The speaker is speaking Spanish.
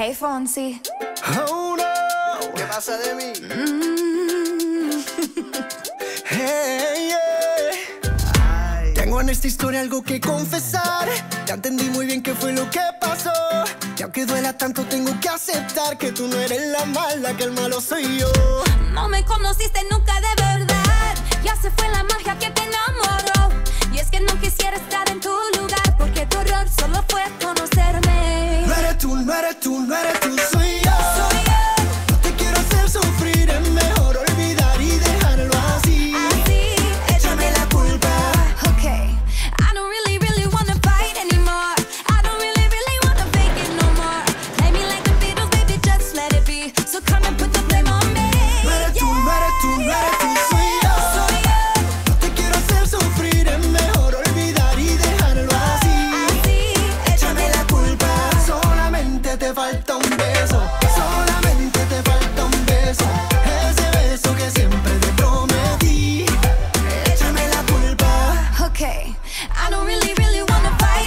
Hey Fonsi. Oh no. ¿Qué pasa de mí? Mm. Hey, yeah. Ay. Tengo en esta historia algo que confesar. Ya entendí muy bien qué fue lo que pasó. Y aunque duela tanto, tengo que aceptar que tú no eres la mala, que el malo soy yo. No me I don't really, really wanna fight.